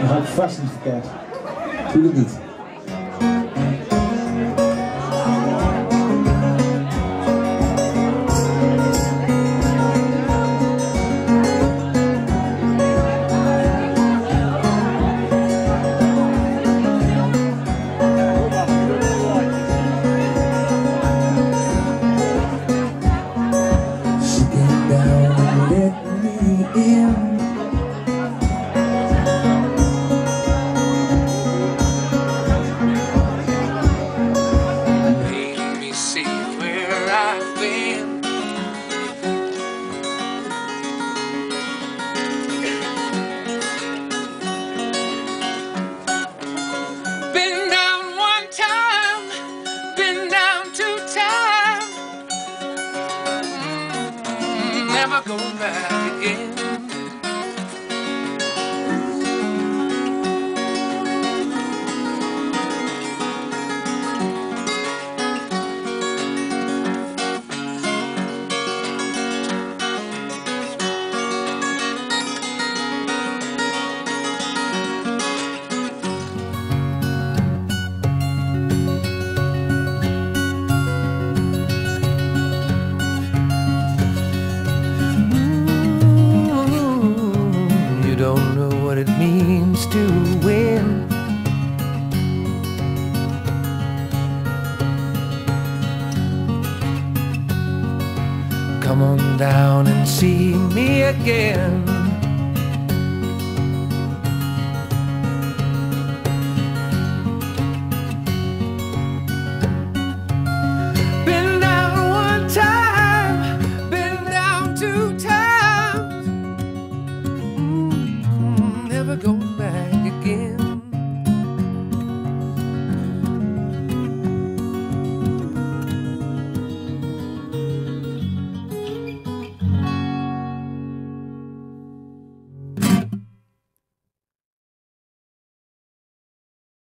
Dat ga ik vast niet verkeerd. Tuurlijk niet. Never go back don't know what it means to win. Come on down and see me again.